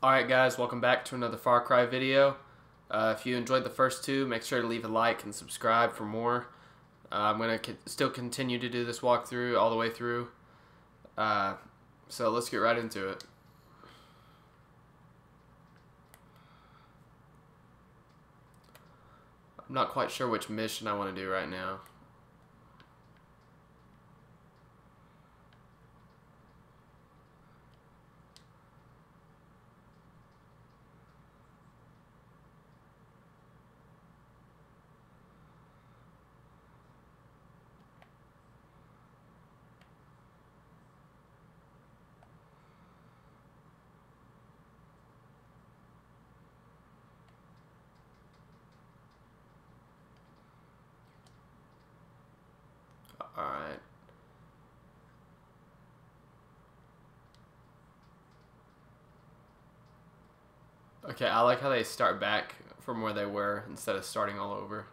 Alright guys, welcome back to another Far Cry video. Uh, if you enjoyed the first two, make sure to leave a like and subscribe for more. Uh, I'm going to still continue to do this walkthrough all the way through. Uh, so let's get right into it. I'm not quite sure which mission I want to do right now. Alright. Okay, I like how they start back from where they were instead of starting all over.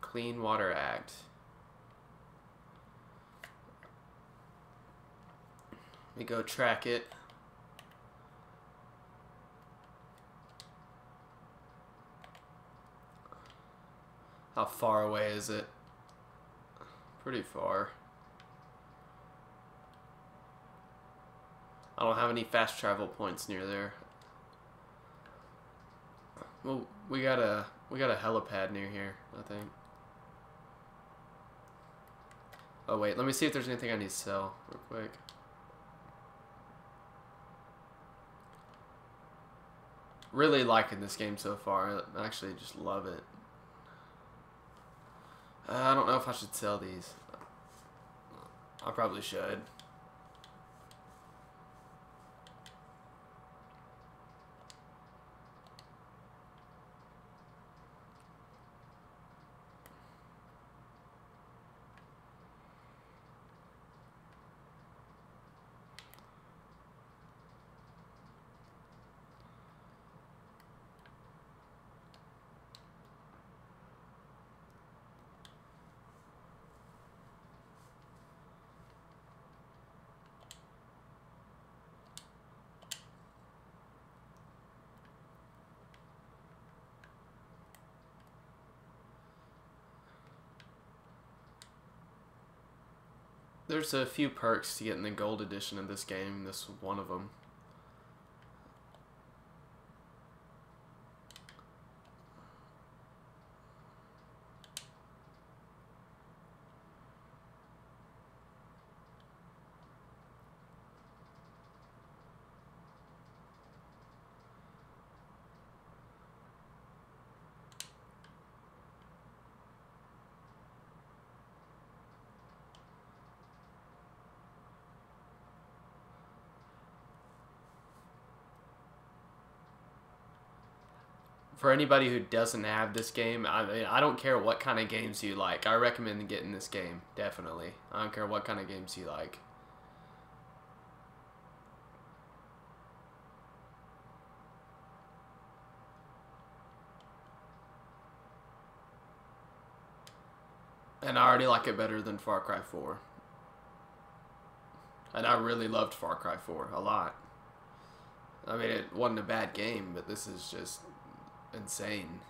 Clean Water Act. me go track it. How far away is it? Pretty far. I don't have any fast travel points near there. Well, we got a we got a helipad near here, I think. Oh wait, let me see if there's anything I need to sell real quick. Really liking this game so far. I actually just love it. Uh, I don't know if I should sell these. I probably should. There's a few perks to getting the gold edition of this game. This is one of them. For anybody who doesn't have this game, I mean, I don't care what kind of games you like. I recommend getting this game, definitely. I don't care what kind of games you like. And I already like it better than Far Cry 4. And I really loved Far Cry 4 a lot. I mean, it wasn't a bad game, but this is just insane.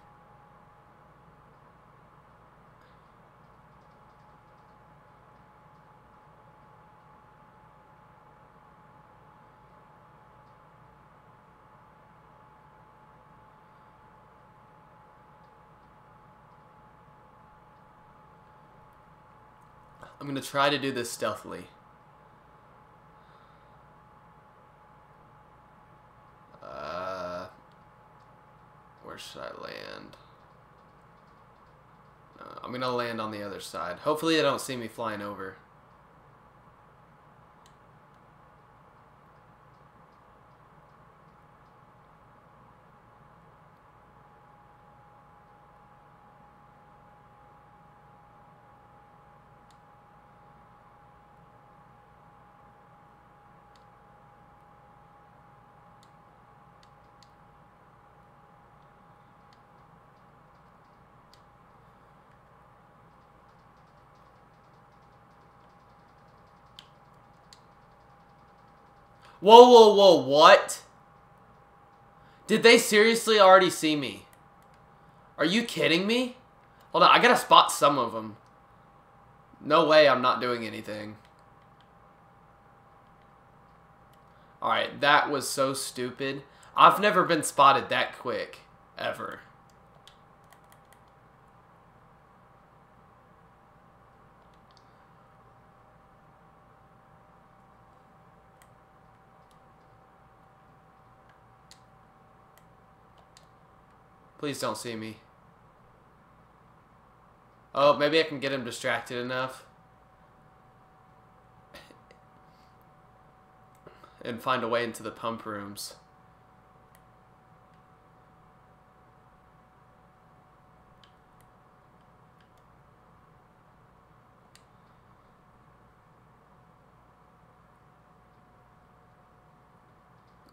I'm going to try to do this stealthily. where should I land? Uh, I'm gonna land on the other side. Hopefully they don't see me flying over. Whoa, whoa, whoa, what? Did they seriously already see me? Are you kidding me? Hold on, I gotta spot some of them. No way I'm not doing anything. Alright, that was so stupid. I've never been spotted that quick. Ever. Please don't see me. Oh, maybe I can get him distracted enough. and find a way into the pump rooms.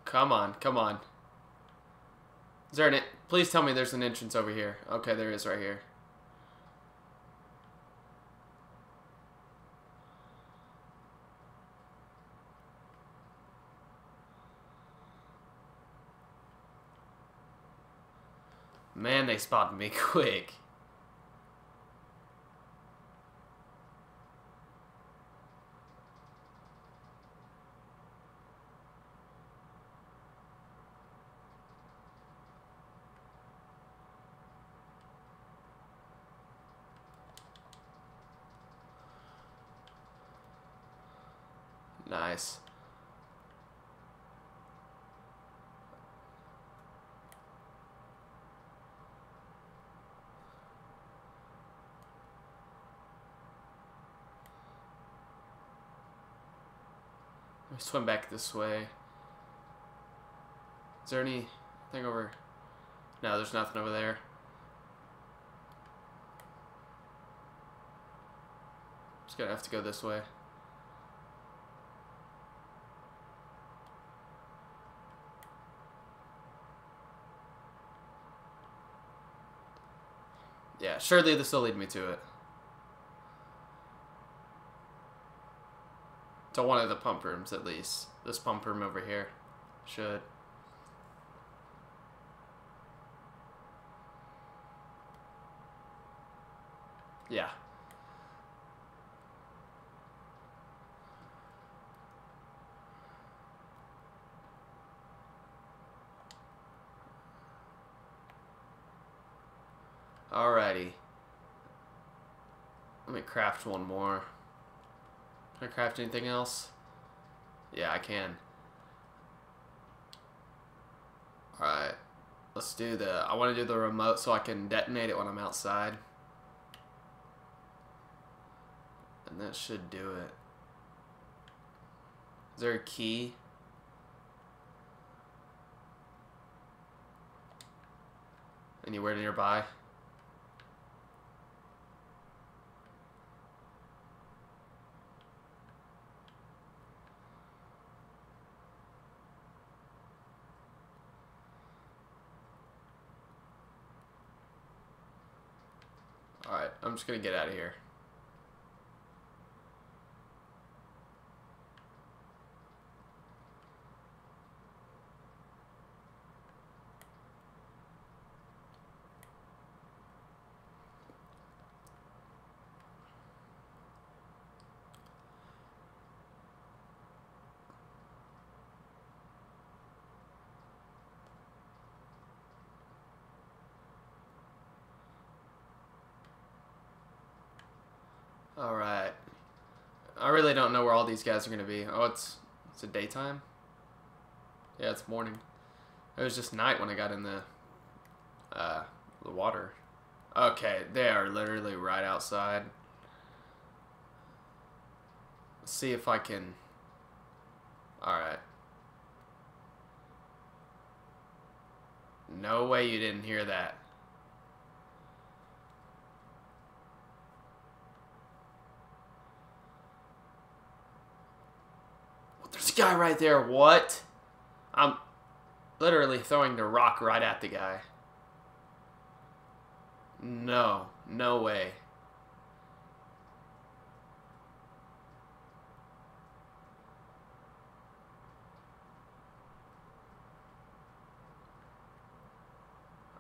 Come on, come on. Is there an... Please tell me there's an entrance over here. Okay, there is right here. Man, they spotted me quick. Nice. Let me swim back this way. Is there anything over... No, there's nothing over there. Just gonna have to go this way. Yeah, surely this will lead me to it. To one of the pump rooms, at least. This pump room over here. Should. Yeah. Alrighty. Let me craft one more. Can I craft anything else? Yeah, I can. Alright. Let's do the... I want to do the remote so I can detonate it when I'm outside. And that should do it. Is there a key? Anywhere nearby? Alright, I'm just gonna get out of here. Alright. I really don't know where all these guys are going to be. Oh, it's it's a daytime? Yeah, it's morning. It was just night when I got in the uh, the water. Okay, they are literally right outside. Let's see if I can... Alright. No way you didn't hear that. There's a guy right there. What? I'm literally throwing the rock right at the guy. No. No way.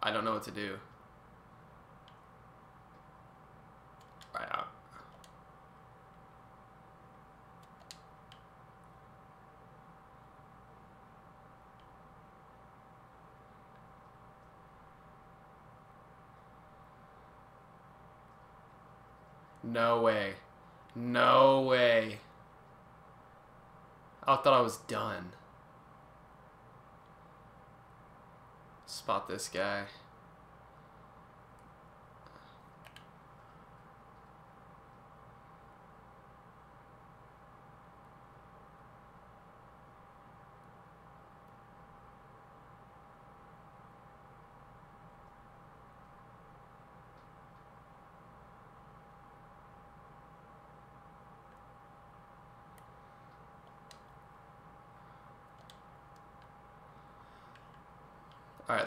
I don't know what to do. No way. No way. I thought I was done. Spot this guy.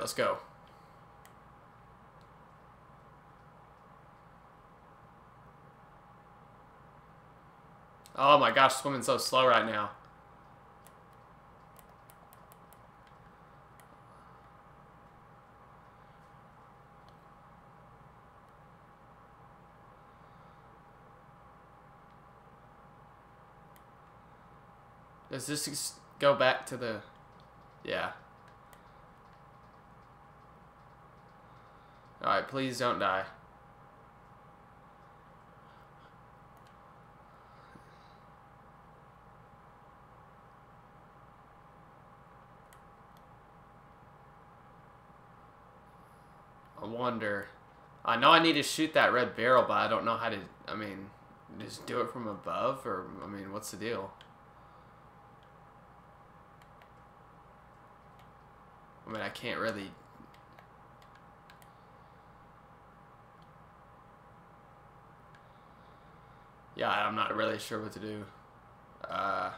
Let's go. Oh my gosh, swimming so slow right now. Does this go back to the... Yeah. Alright, please don't die. I wonder. I know I need to shoot that red barrel, but I don't know how to, I mean, just do it from above, or, I mean, what's the deal? I mean, I can't really yeah, I'm not really sure what to do. Uh,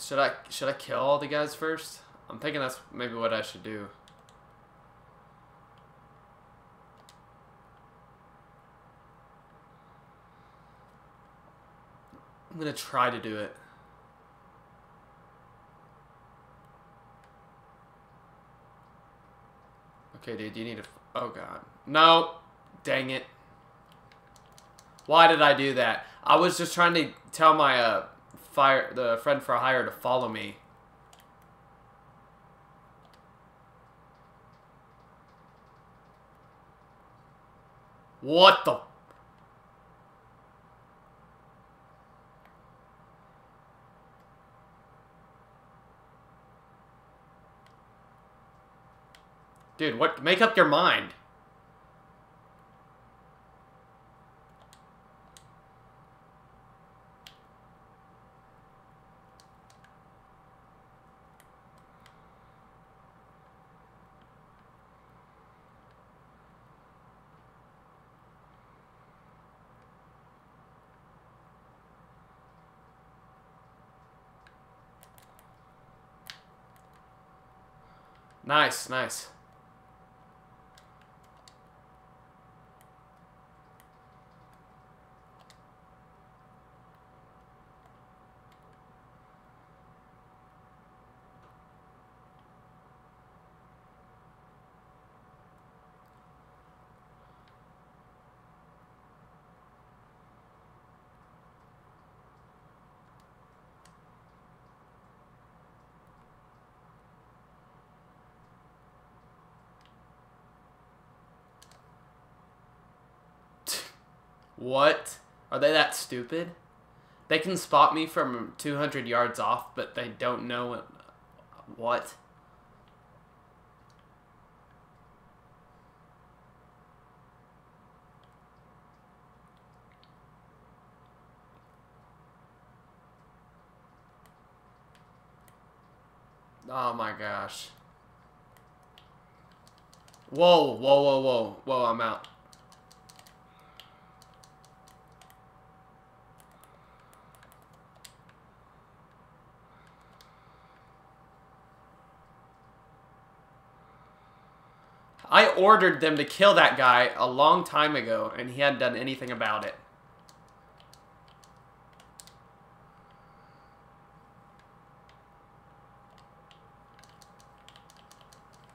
should I should I kill all the guys first? I'm thinking that's maybe what I should do. I'm gonna try to do it. Okay, dude, you need to... Oh, God. No! Dang it. Why did I do that? I was just trying to tell my, uh, fire, the friend for hire to follow me. What the... Dude, what? Make up your mind. Nice, nice. What? Are they that stupid? They can spot me from 200 yards off, but they don't know what? what? Oh my gosh. Whoa, whoa, whoa, whoa. Whoa, I'm out. I ordered them to kill that guy a long time ago, and he hadn't done anything about it.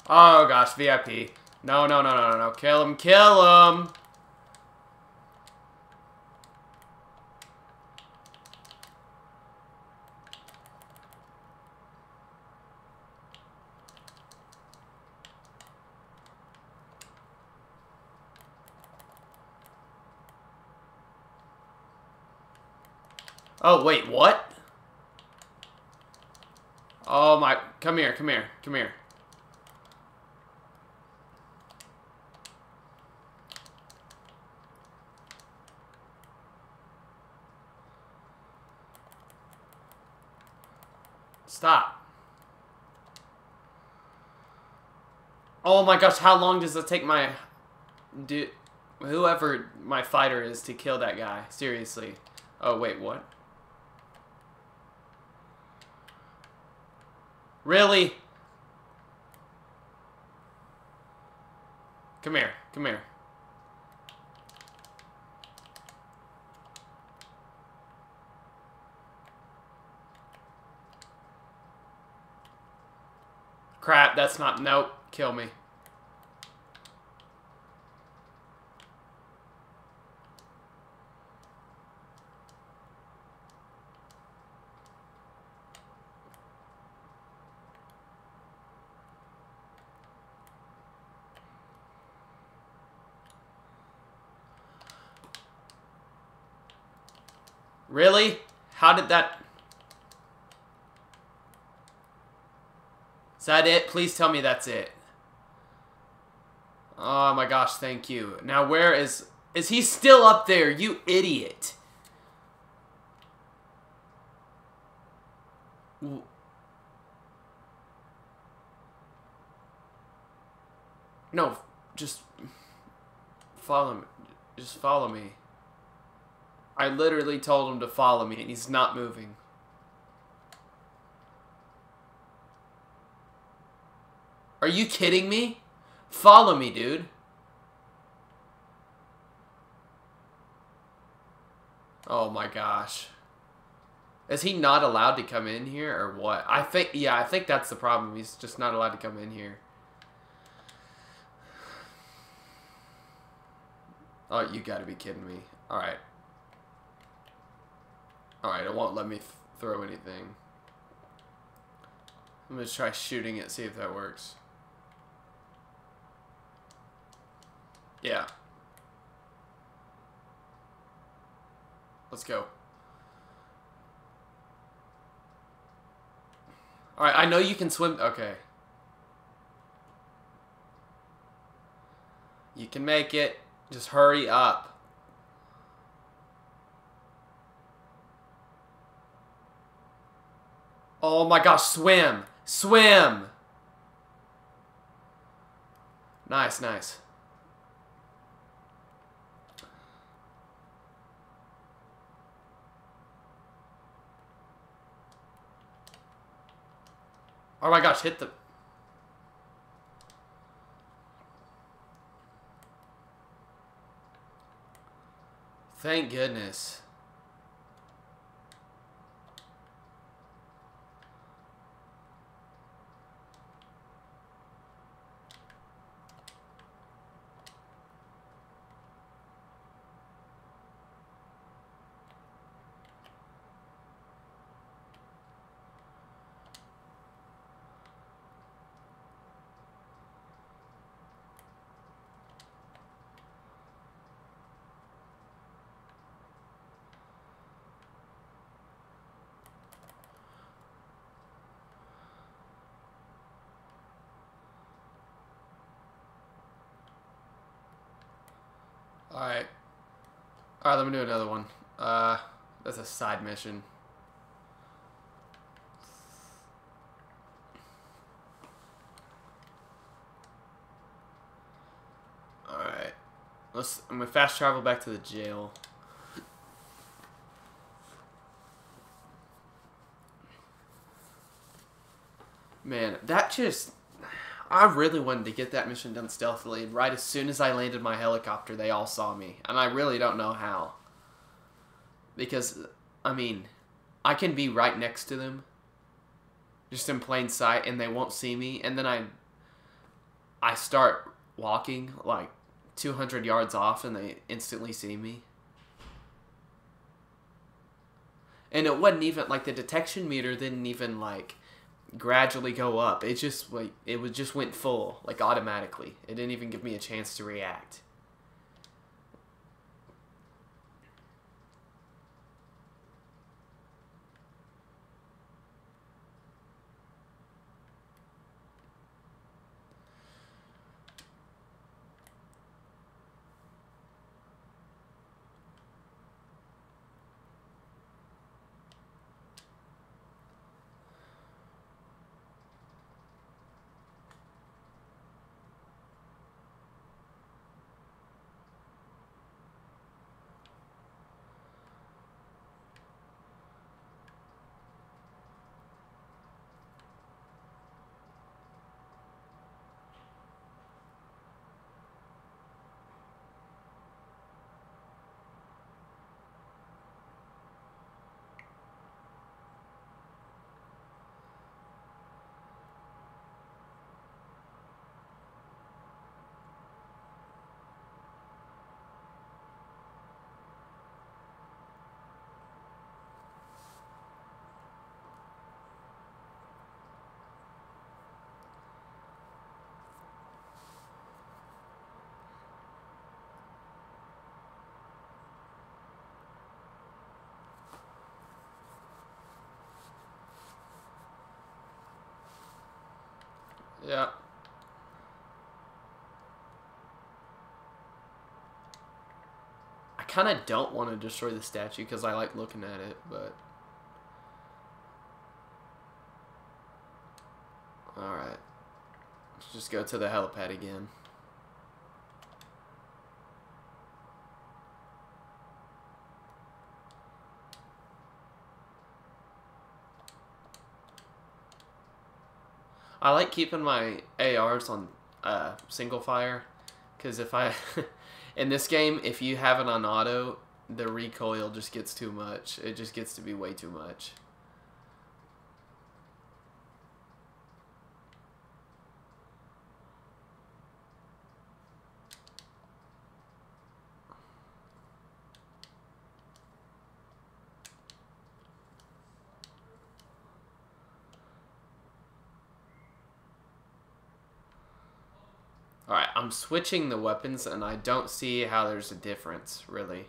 Oh gosh, VIP. No, no, no, no, no, no. Kill him, kill him! Oh, wait, what? Oh my, come here, come here, come here. Stop. Oh my gosh, how long does it take my... Dude, whoever my fighter is to kill that guy? Seriously. Oh, wait, what? Really? Come here. Come here. Crap, that's not... Nope. Kill me. Really? How did that... Is that it? Please tell me that's it. Oh my gosh, thank you. Now where is... Is he still up there, you idiot? No, just follow me. Just follow me. I literally told him to follow me and he's not moving. Are you kidding me? Follow me, dude. Oh my gosh. Is he not allowed to come in here or what? I think, yeah, I think that's the problem. He's just not allowed to come in here. Oh, you gotta be kidding me. Alright. Alright, it won't let me th throw anything. I'm gonna try shooting it, see if that works. Yeah. Let's go. Alright, I know you can swim. Okay. You can make it. Just hurry up. Oh my gosh, swim! Swim! Nice, nice. Oh my gosh, hit the... Thank goodness. Alright. Alright, let me do another one. Uh, that's a side mission. Alright. Let's, I'm gonna fast travel back to the jail. Man, that just I really wanted to get that mission done stealthily, right as soon as I landed my helicopter, they all saw me. And I really don't know how. Because, I mean, I can be right next to them, just in plain sight, and they won't see me. And then I, I start walking like 200 yards off and they instantly see me. And it wasn't even like the detection meter didn't even like gradually go up. It just like it was just went full like automatically. It didn't even give me a chance to react. Yeah. I kind of don't want to destroy the statue because I like looking at it, but... Alright. Let's just go to the helipad again. I like keeping my ARs on uh, single fire because if I in this game if you have it on auto the recoil just gets too much. It just gets to be way too much Alright, I'm switching the weapons and I don't see how there's a difference, really.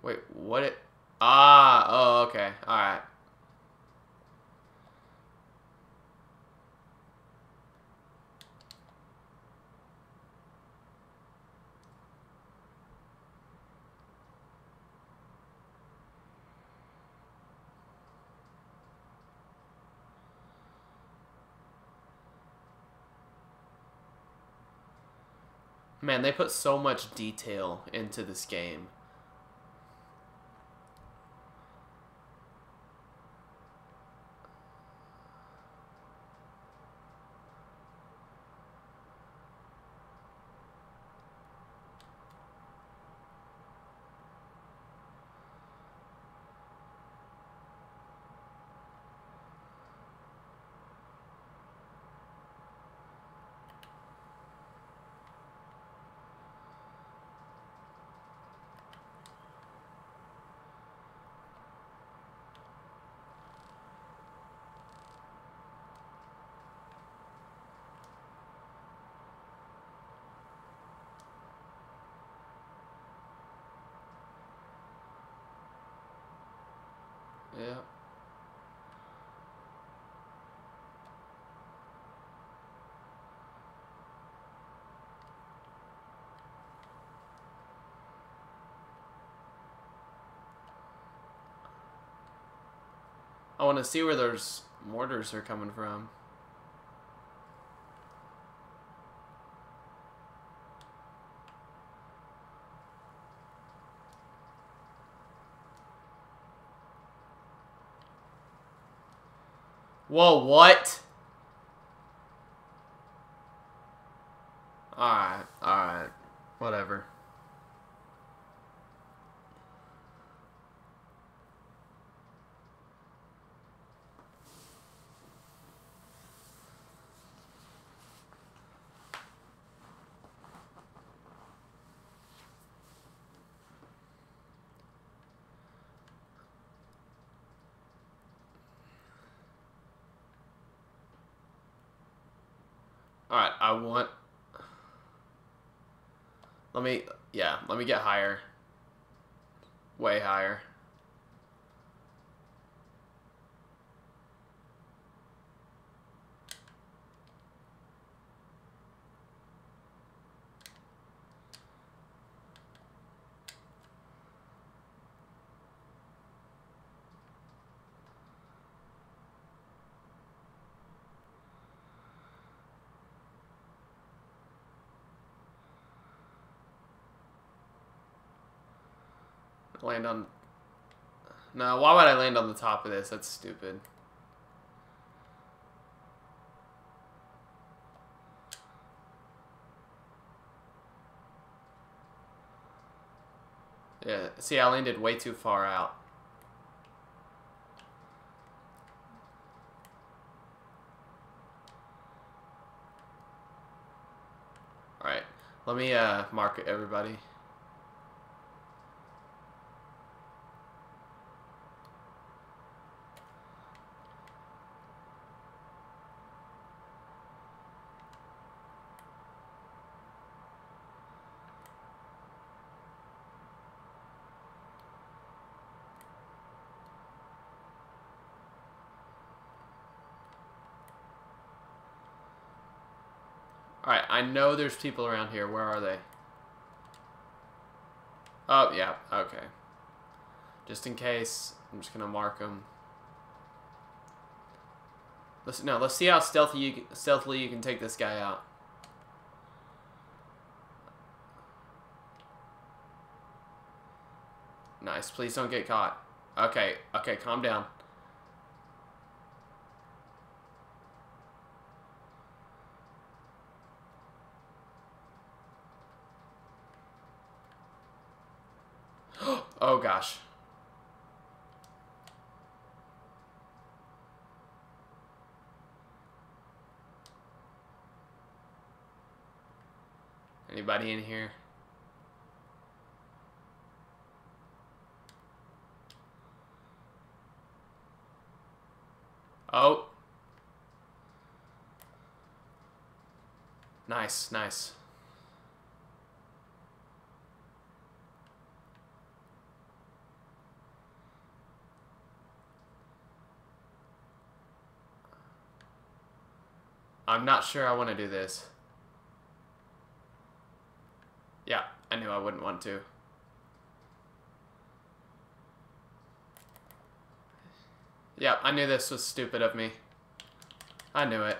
Wait, what it... Ah, oh, okay. Alright. Man, they put so much detail into this game. Yeah. I want to see where those mortars are coming from. Whoa, what? Whatever. Alright, I want... Let me... Yeah, let me get higher. Way higher. Land on... No, why would I land on the top of this? That's stupid. Yeah, see, I landed way too far out. Alright, let me uh, mark everybody. Alright, I know there's people around here. Where are they? Oh, yeah, okay. Just in case, I'm just gonna mark them. Let's no. Let's see how stealthy you stealthily you can take this guy out. Nice. Please don't get caught. Okay. Okay. Calm down. oh gosh. Anybody in here? Oh. Nice, nice. I'm not sure I want to do this. Yeah, I knew I wouldn't want to. Yeah, I knew this was stupid of me. I knew it.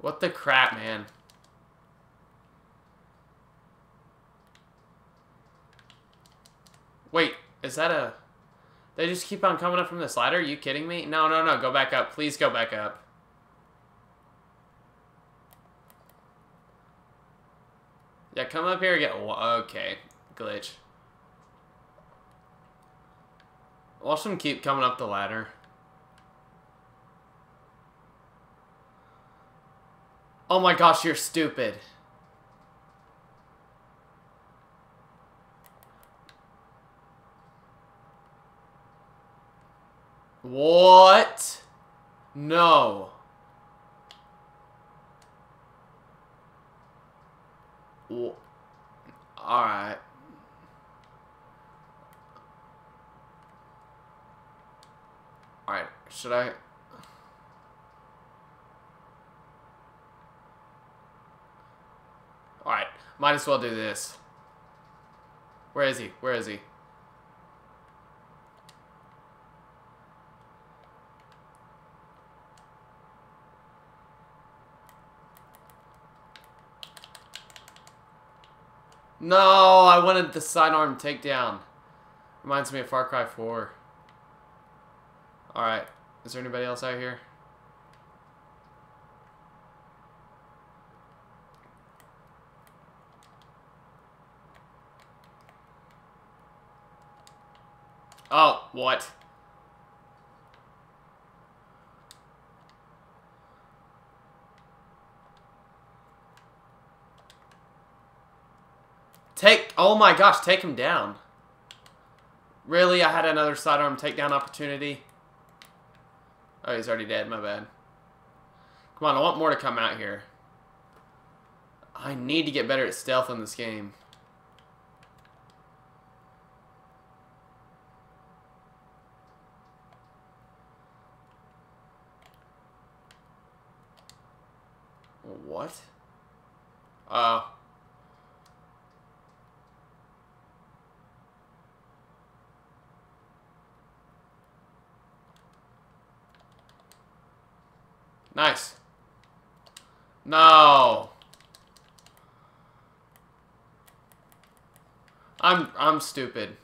What the crap, man? Wait, is that a... They just keep on coming up from the ladder? Are you kidding me? No, no, no. Go back up. Please go back up. Yeah, come up here get... Okay. Glitch. Watch them keep coming up the ladder. Oh my gosh, you're stupid. What? No. Alright. Alright, should I... Alright, might as well do this. Where is he? Where is he? No, I wanted the sidearm takedown. Reminds me of Far Cry 4. Alright. Is there anybody else out here? Oh, what? Take, oh my gosh, take him down. Really? I had another sidearm takedown opportunity. Oh, he's already dead. My bad. Come on, I want more to come out here. I need to get better at stealth in this game. What? Oh. Nice. No. I'm I'm stupid.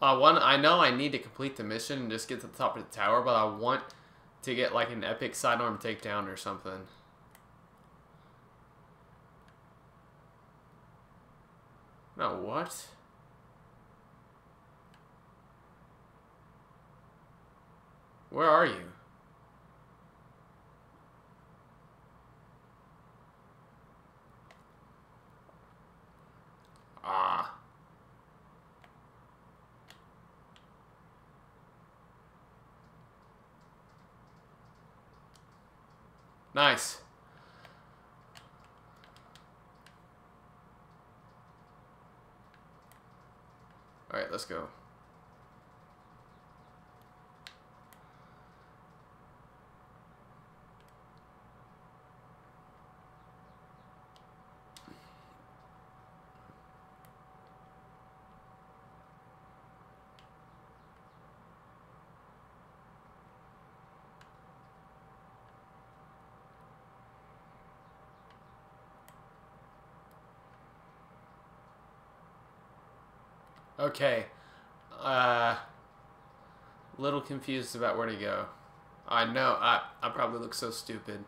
Uh, one, I know I need to complete the mission and just get to the top of the tower, but I want to get like an epic sidearm takedown or something. No, what? Where are you? Ah. Nice. Alright, let's go. Okay. Uh, little confused about where to go. I know, I, I probably look so stupid.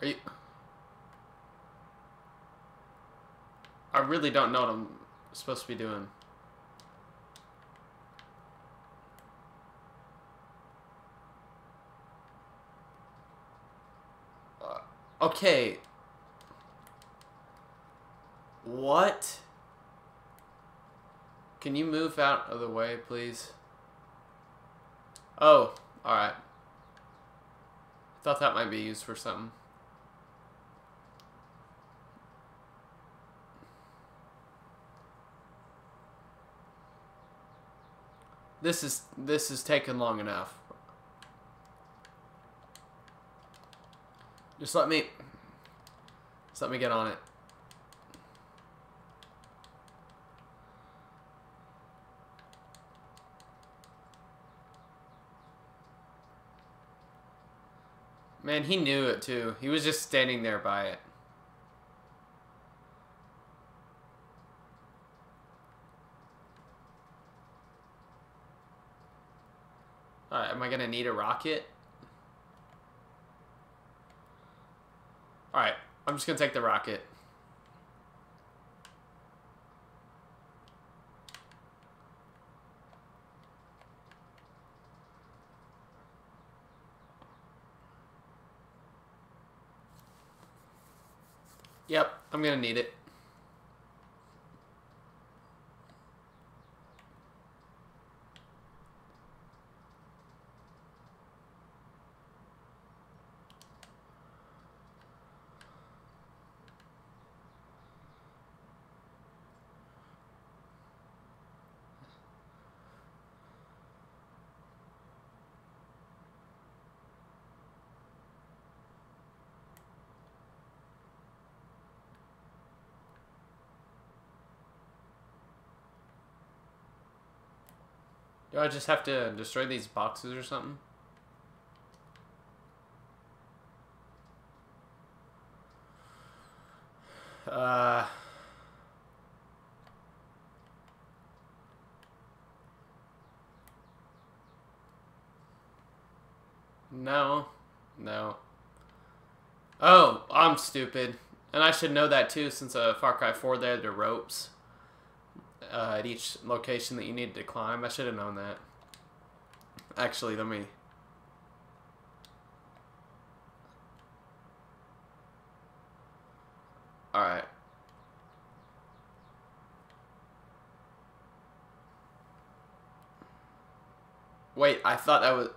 Are you... I really don't know what I'm supposed to be doing. Uh, okay, what? Can you move out of the way, please? Oh, alright. Thought that might be used for something. This is this is taking long enough. Just let me just let me get on it. Man, he knew it too. He was just standing there by it. Alright, am I gonna need a rocket? Alright, I'm just gonna take the rocket. Yep, I'm gonna need it. Do I just have to destroy these boxes or something? Uh... No. No. Oh, I'm stupid. And I should know that too since uh, Far Cry 4 there, the ropes uh, at each location that you needed to climb. I should have known that. Actually, let me... Alright. Wait, I thought that was...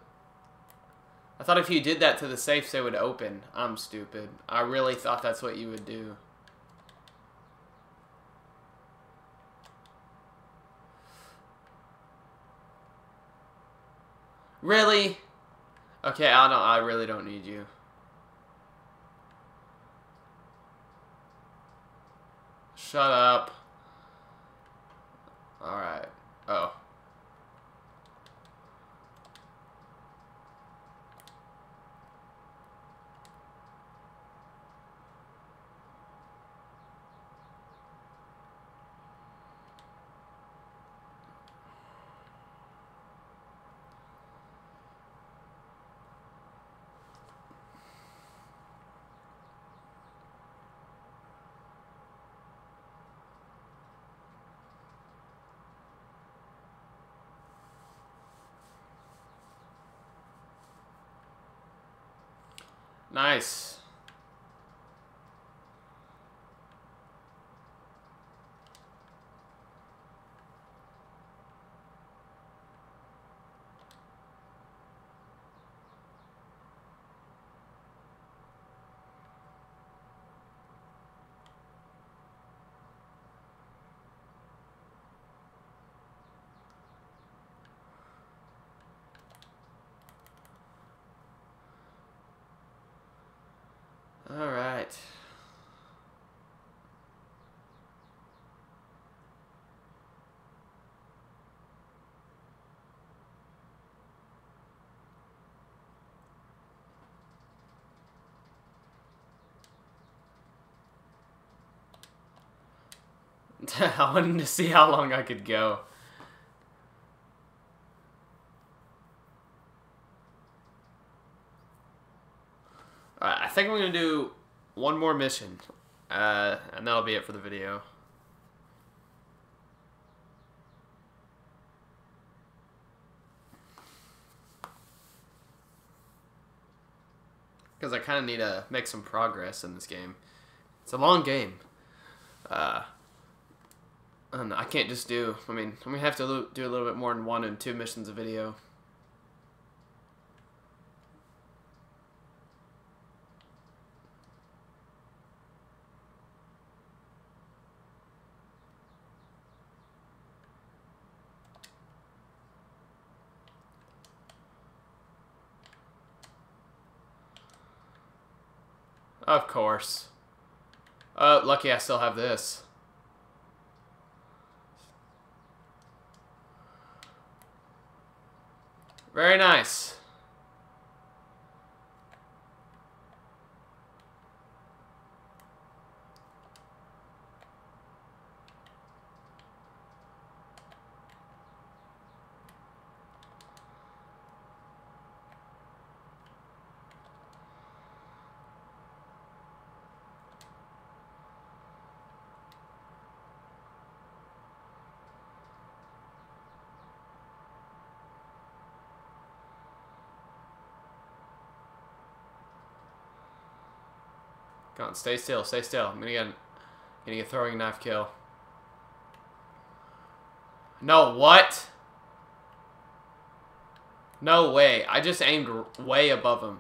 I thought if you did that to the safes, they would open. I'm stupid. I really thought that's what you would do. Really? Okay, I don't. I really don't need you. Shut up. Alright. Oh. Nice. All right. I wanted to see how long I could go. I think I'm going to do one more mission. Uh, and that'll be it for the video. Because I kind of need to make some progress in this game. It's a long game. Uh, and I can't just do, I mean, I'm to have to do a little bit more than one and two missions a video. Of course. Oh, lucky I still have this. Very nice. Come on, stay still, stay still. I'm gonna get, getting a throwing knife kill. No, what? No way. I just aimed way above him.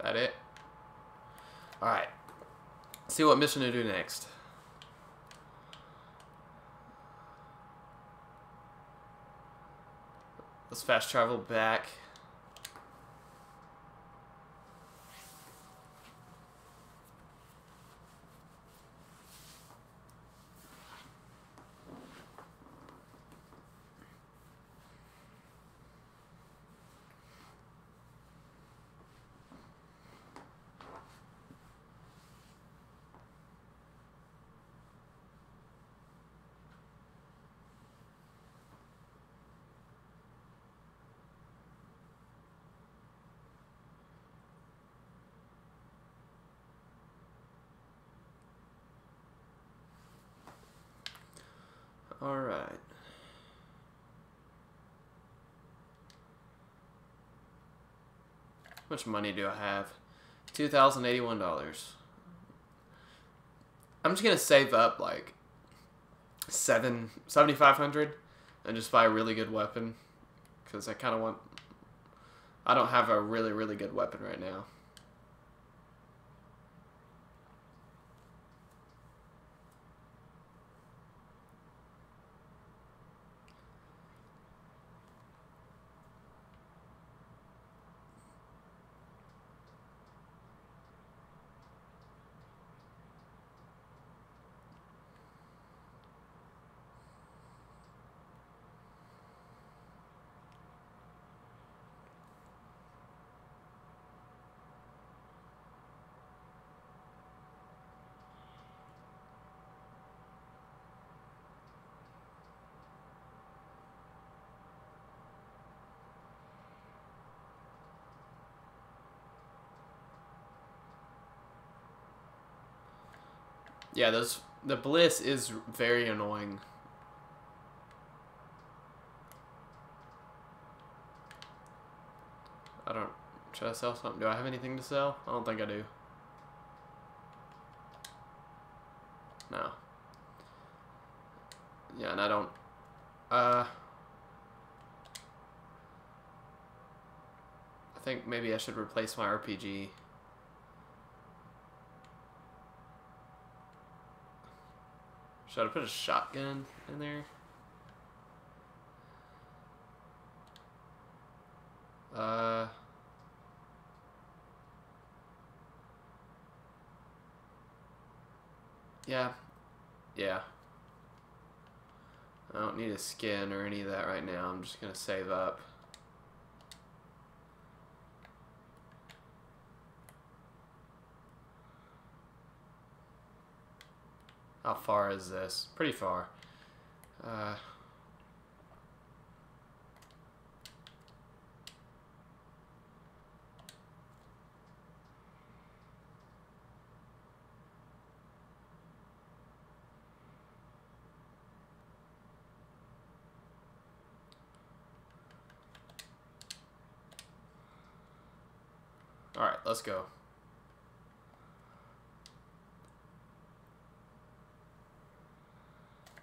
That it? Alright. See what mission to do next. Let's fast travel back. All right. How much money do I have? $2,081. I'm just going to save up like seven, 7,500 and just buy a really good weapon because I kind of want. I don't have a really, really good weapon right now. Yeah, those the bliss is very annoying. I don't. Should I sell something? Do I have anything to sell? I don't think I do. No. Yeah, and I don't. Uh. I think maybe I should replace my RPG. Should I put a shotgun in there? Uh... Yeah. Yeah. I don't need a skin or any of that right now. I'm just going to save up. How far is this? Pretty far. Uh, Alright, let's go.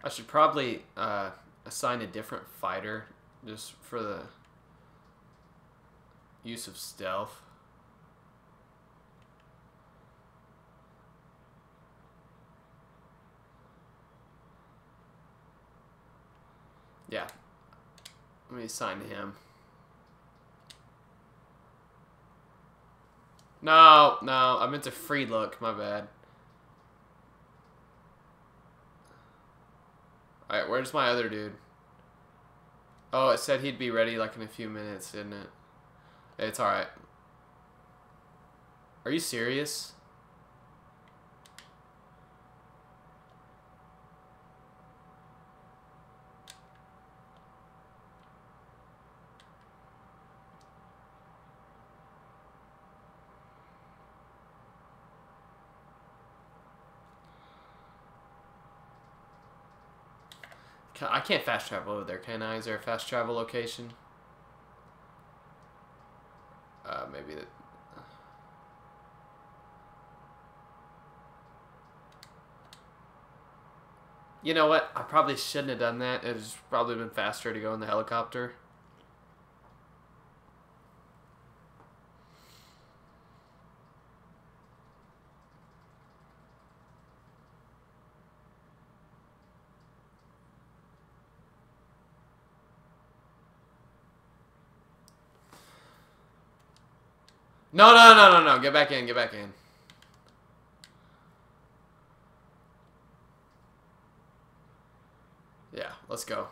I should probably uh, assign a different fighter just for the use of stealth. Yeah. Let me assign him. No, no, I meant to free look, my bad. Alright, where's my other dude? Oh, it said he'd be ready like in a few minutes, didn't it? It's alright. Are you serious? I can't fast travel over there, can I? Is there a fast travel location? Uh, maybe that. You know what? I probably shouldn't have done that. It's probably been faster to go in the helicopter. No, no, no, no, no. Get back in. Get back in. Yeah, let's go.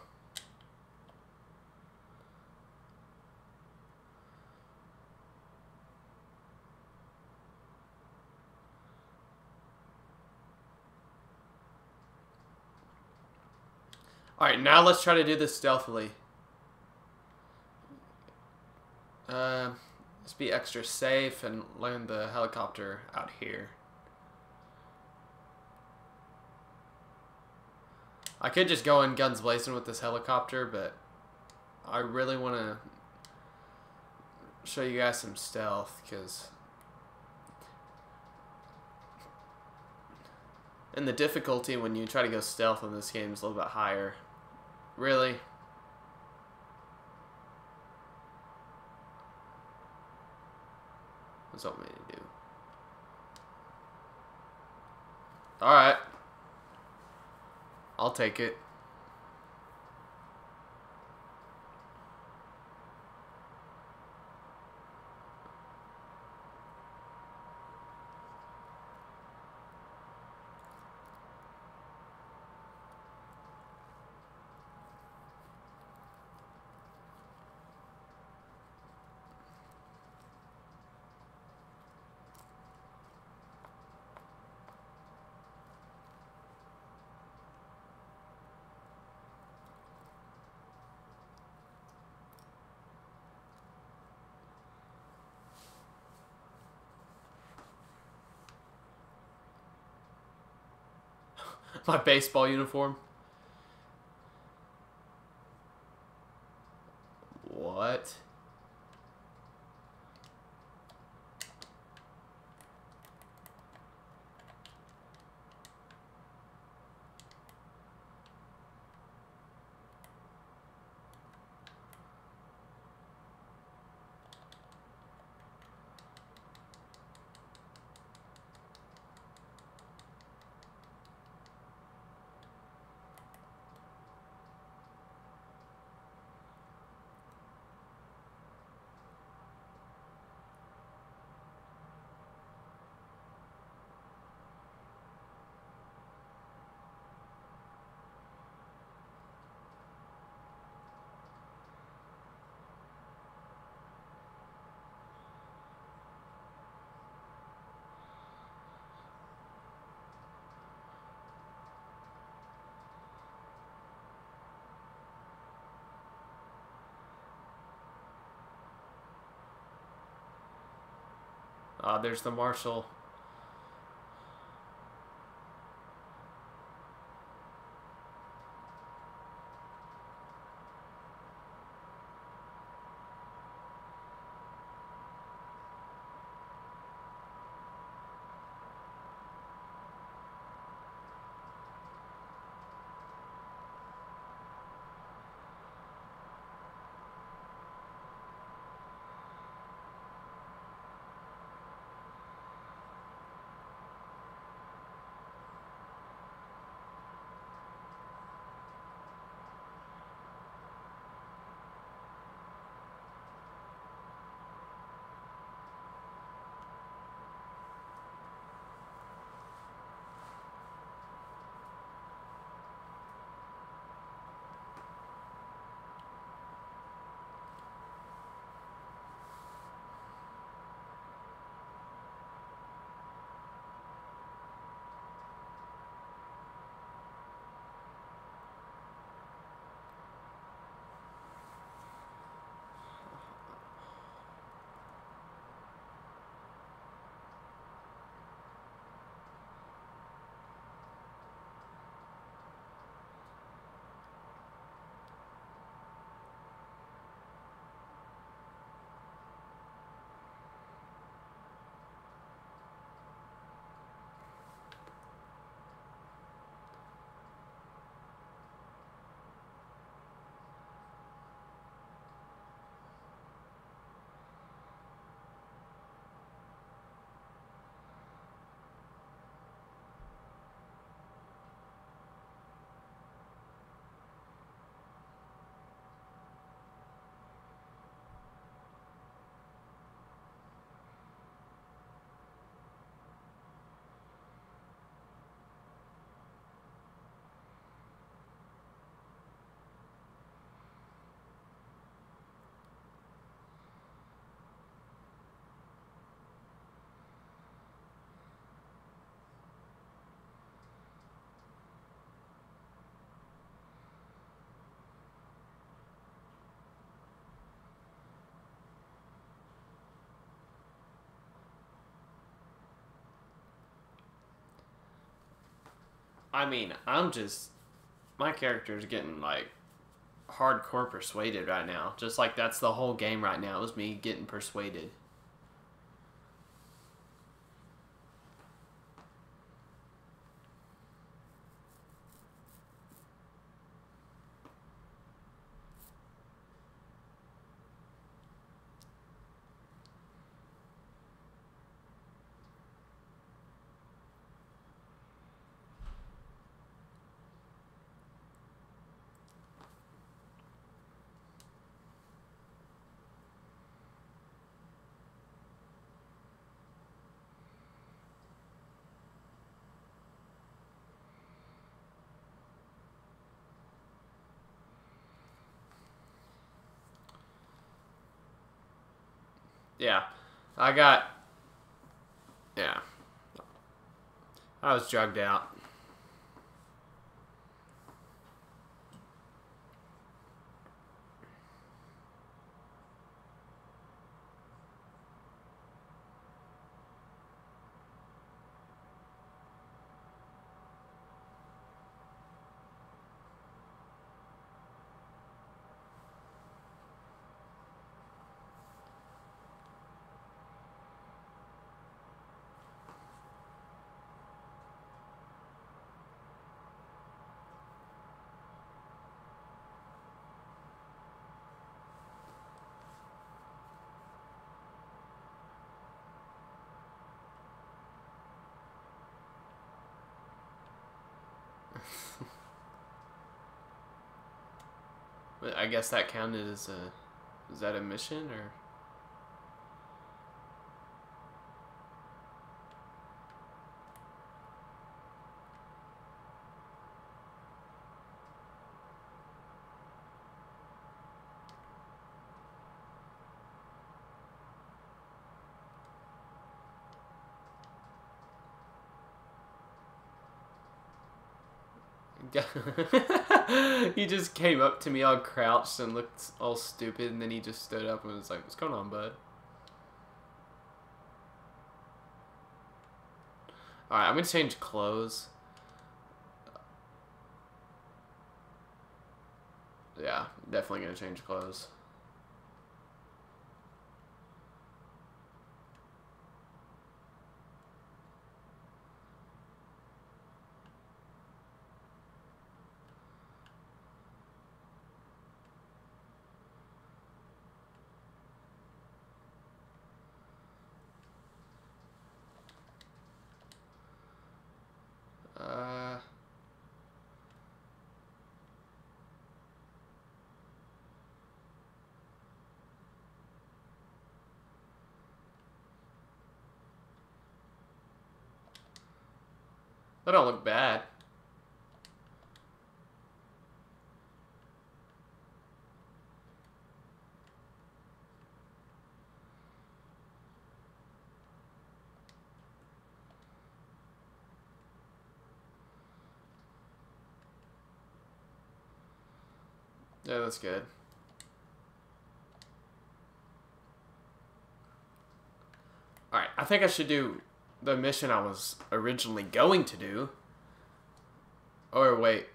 Alright, now let's try to do this stealthily. Uh... Let's be extra safe and land the helicopter out here. I could just go in guns blazing with this helicopter, but I really want to show you guys some stealth because and the difficulty when you try to go stealth in this game is a little bit higher. Really? What's that want me to do? Alright. I'll take it. My baseball uniform. What? Ah, there's the marshal. I mean, I'm just my character is getting like hardcore persuaded right now. Just like that's the whole game right now is me getting persuaded. Yeah. I got. Yeah. I was drugged out. I guess that counted as a. Is that a mission or? he just came up to me all crouched and looked all stupid, and then he just stood up and was like, "What's going on, bud?" All right, I'm gonna change clothes. Yeah, definitely gonna change clothes. That don't look bad. Yeah, that's good. Alright, I think I should do the mission I was originally going to do. Or wait.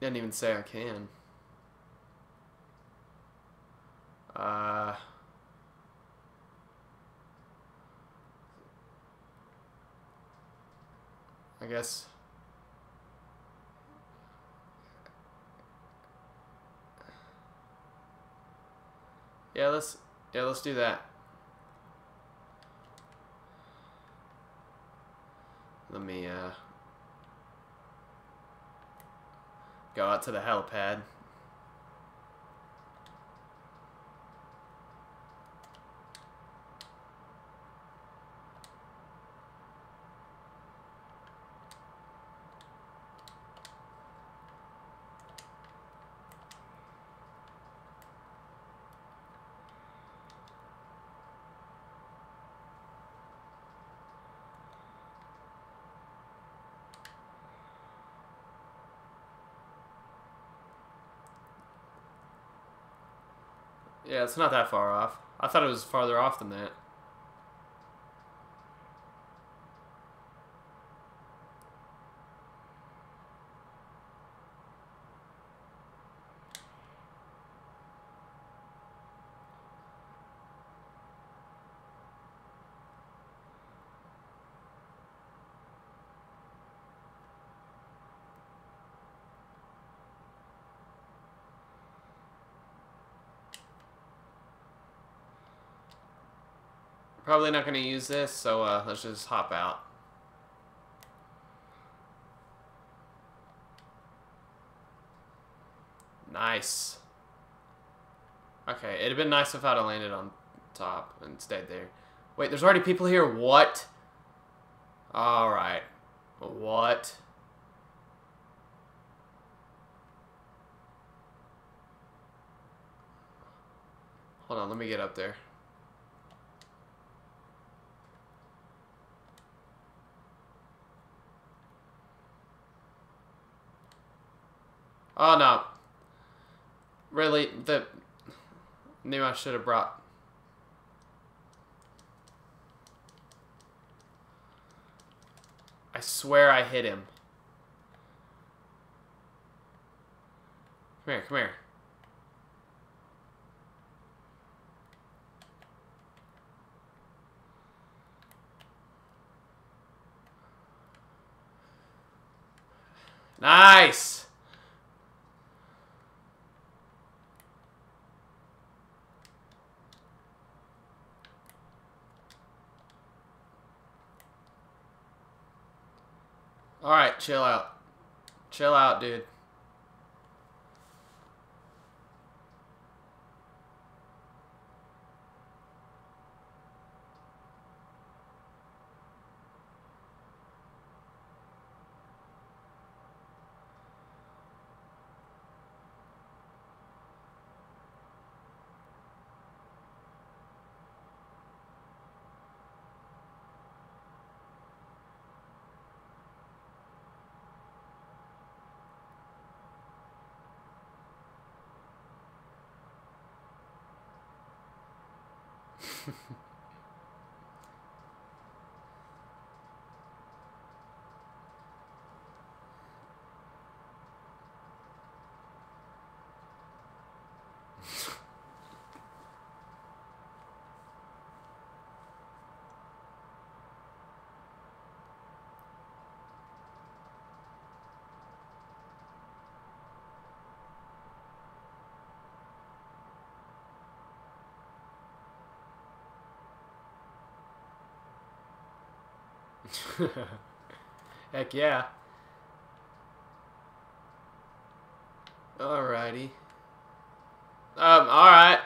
Didn't even say I can. Uh... I guess... Yeah, let's yeah, let's do that. Let me uh go out to the helipad. It's not that far off. I thought it was farther off than that. Probably not going to use this, so uh, let's just hop out. Nice. Okay, it'd have been nice if I'd have landed on top and stayed there. Wait, there's already people here. What? Alright. What? Hold on, let me get up there. Oh no. Really, the knew I should have brought I swear I hit him. Come here, come here. Nice! Alright, chill out. Chill out, dude. Heck yeah. Alrighty. Um, alright.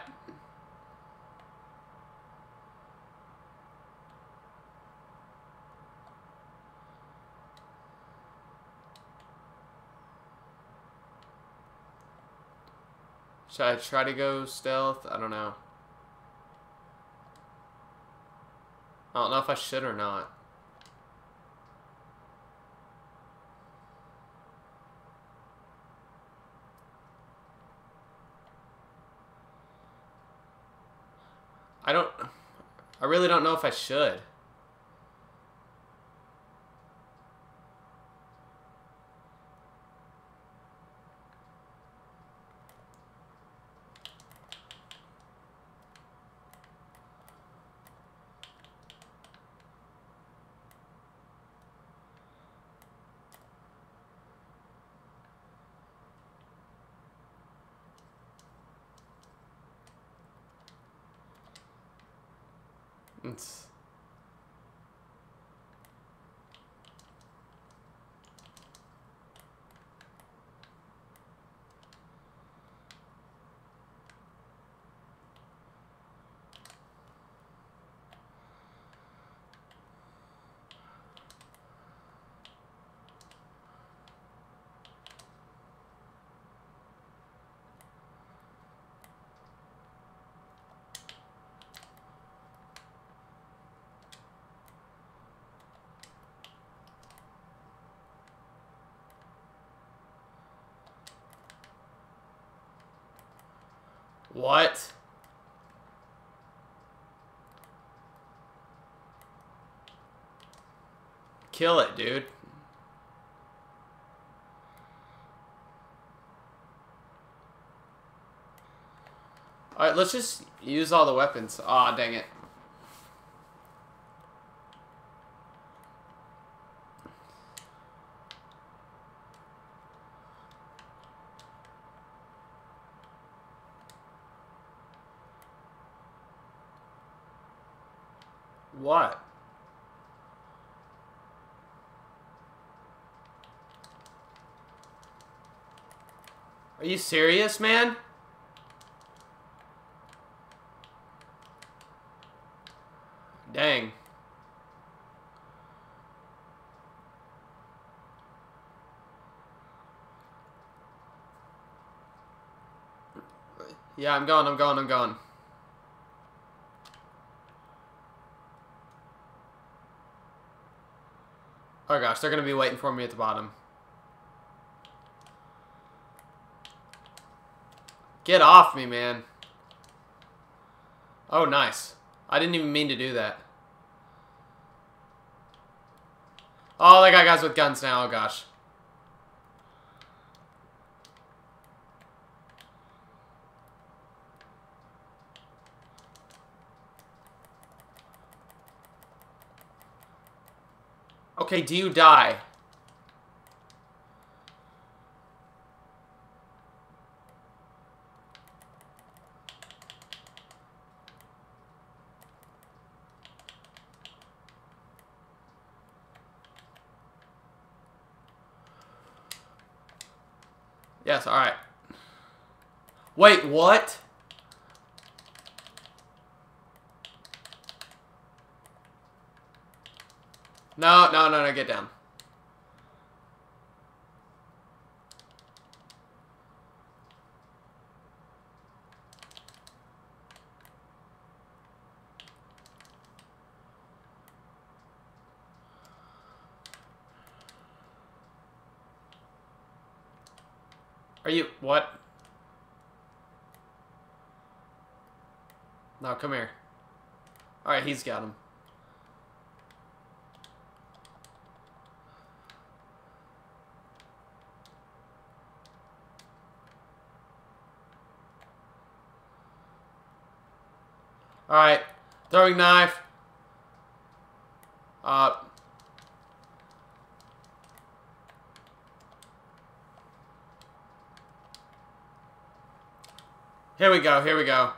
Should I try to go stealth? I don't know. I don't know if I should or not. I don't... I really don't know if I should. It's... What? Kill it, dude. Alright, let's just use all the weapons. Aw, oh, dang it. What? Are you serious, man? Dang. Yeah, I'm going, I'm going, I'm going. Oh gosh, they're going to be waiting for me at the bottom. Get off me, man. Oh, nice. I didn't even mean to do that. Oh, they got guys with guns now. Oh, gosh. Okay, do you die? Yes, alright. Wait, what? No, no, no, no, get down. Are you... What? No, come here. Alright, he's got him. Alright. Throwing knife. Uh... Here we go, here we go.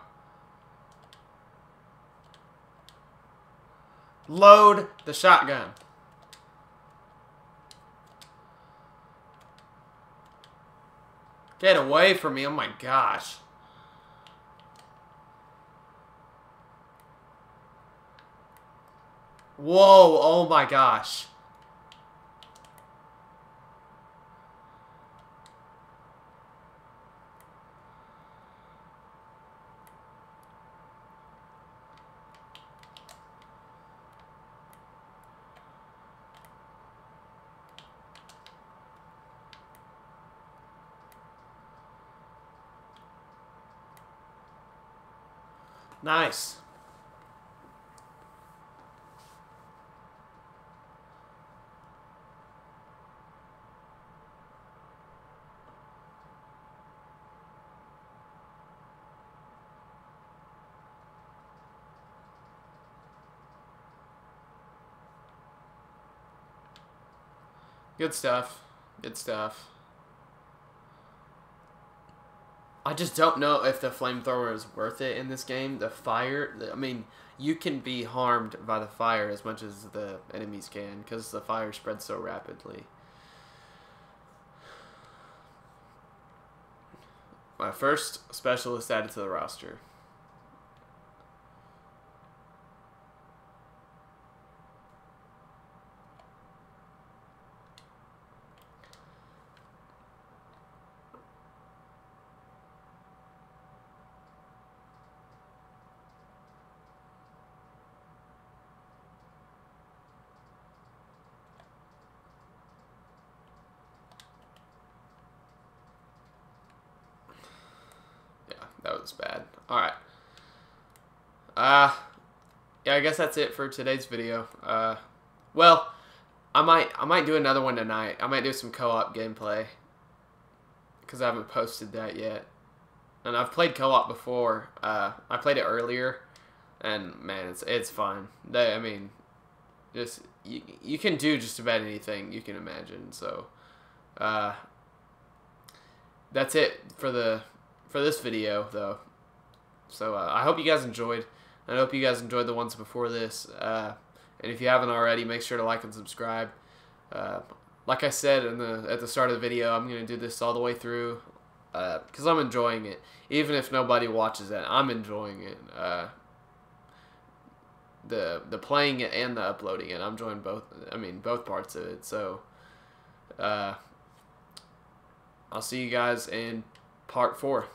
Load the shotgun. Get away from me, oh my gosh. Whoa, oh my gosh. Nice. Good stuff. Good stuff. I just don't know if the flamethrower is worth it in this game. The fire, I mean, you can be harmed by the fire as much as the enemies can because the fire spreads so rapidly. My first specialist added to the roster. That was bad. Alright. Uh, yeah, I guess that's it for today's video. Uh, well, I might I might do another one tonight. I might do some co-op gameplay. Because I haven't posted that yet. And I've played co-op before. Uh, I played it earlier. And, man, it's it's fun. They, I mean, just, you, you can do just about anything you can imagine. So, uh, that's it for the for this video, though. So uh, I hope you guys enjoyed. I hope you guys enjoyed the ones before this. Uh, and if you haven't already, make sure to like and subscribe. Uh, like I said in the at the start of the video, I'm gonna do this all the way through because uh, I'm enjoying it. Even if nobody watches it, I'm enjoying it. Uh, the the playing it and the uploading it, I'm enjoying both. I mean both parts of it. So, uh, I'll see you guys in part four.